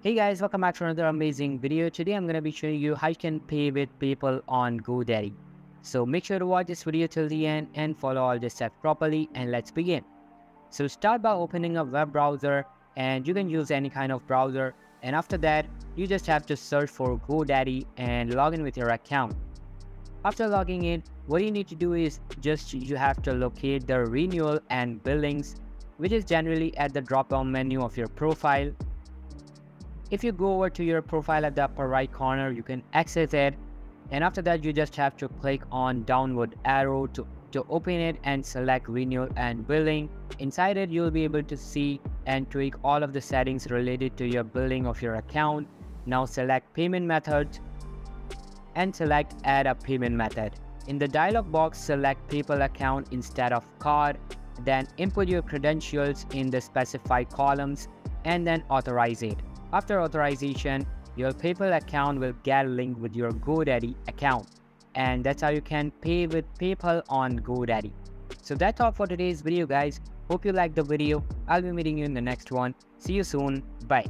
Hey guys, welcome back to another amazing video. Today I'm going to be showing you how you can pay with PayPal on GoDaddy. So make sure to watch this video till the end and follow all the steps properly and let's begin. So start by opening a web browser and you can use any kind of browser and after that you just have to search for GoDaddy and log in with your account. After logging in, what you need to do is just you have to locate the renewal and billings which is generally at the drop down menu of your profile. If you go over to your profile at the upper right corner, you can access it and after that you just have to click on downward arrow to, to open it and select renewal and billing. Inside it you'll be able to see and tweak all of the settings related to your billing of your account. Now select payment method and select add a payment method. In the dialog box select PayPal account instead of card then input your credentials in the specified columns and then authorize it. After authorization, your PayPal account will get linked with your GoDaddy account. And that's how you can pay with PayPal on GoDaddy. So that's all for today's video guys. Hope you liked the video. I'll be meeting you in the next one. See you soon. Bye.